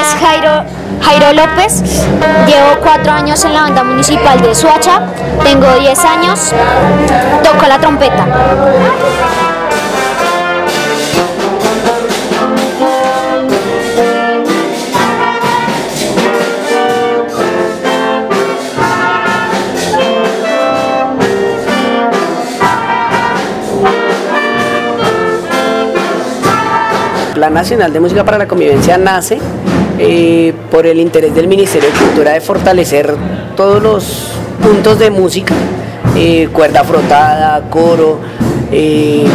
Es Jairo, Jairo López, llevo cuatro años en la banda municipal de Suacha, tengo 10 años, toco la trompeta. Plan Nacional de Música para la Convivencia nace eh, por el interés del Ministerio de Cultura de fortalecer todos los puntos de música, eh, cuerda frotada, coro, eh,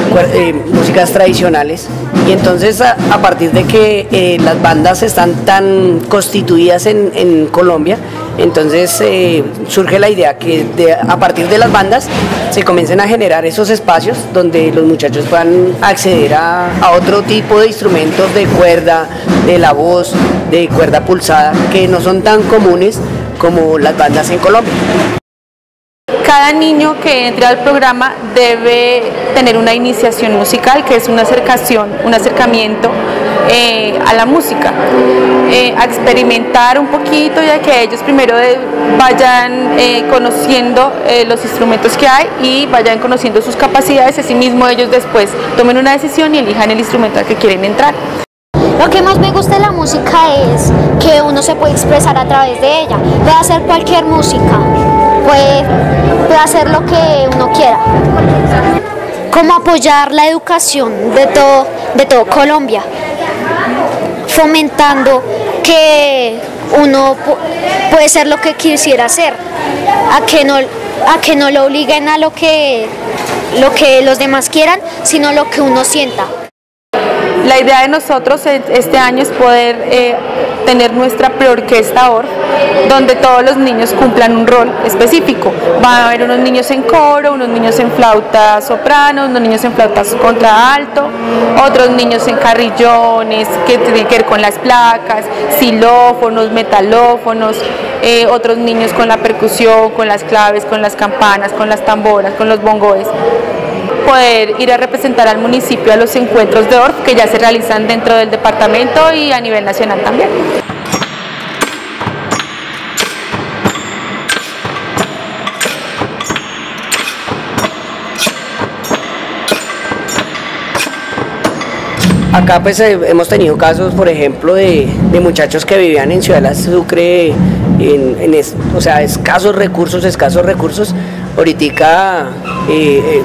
músicas tradicionales. Y entonces a, partir de que las bandas están tan constituidas en Colombia, entonces eh, surge la idea que a partir de las bandas se comiencen a generar esos espacios donde los muchachos puedan acceder a, otro tipo de instrumentos de cuerda, de la voz, de cuerda pulsada, que no son tan comunes como las bandas en Colombia. Cada niño que entre al programa debe tener una iniciación musical, que es una acercación, un acercamiento eh, a la música, eh, a experimentar un poquito ya que ellos primero vayan eh, conociendo los instrumentos que hay y vayan conociendo sus capacidades, así mismo ellos después tomen una decisión y elijan el instrumento al que quieren entrar. Lo que más me gusta de la música es que uno se puede expresar a través de ella, puede hacer cualquier música, puede, puede hacer lo que uno quiera. Cómo apoyar la educación de todo, de todo Colombia fomentando que uno puede ser lo que quisiera ser, a que no, a que no lo obliguen a lo que, lo que los demás quieran, sino lo que uno sienta. La idea de nosotros este año es poder eh, tener nuestra preorquesta OR, donde todos los niños cumplan un rol específico. Van a haber unos niños en coro, unos niños en flauta soprano, unos niños en flauta contra alto, otros niños en carrillones que tienen que ver con las placas, xilófonos, metalófonos, eh, otros niños con la percusión, con las claves, con las campanas, con las tamboras, con los bongoes poder ir a representar al municipio a los encuentros de ORF que ya se realizan dentro del departamento y a nivel nacional también. Acá pues eh, hemos tenido casos, por ejemplo, de, muchachos que vivían en Ciudad de la Sucre, en, o sea, escasos recursos, escasos recursos. Ahorita eh, eh,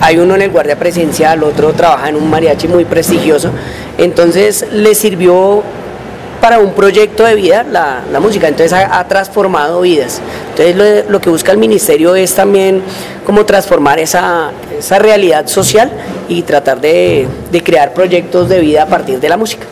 hay uno en el guardia presidencial, otro trabaja en un mariachi muy prestigioso, entonces le sirvió para un proyecto de vida la, música, entonces ha, transformado vidas. Entonces lo, que busca el ministerio es también como transformar esa, realidad social y tratar de crear proyectos de vida a partir de la música.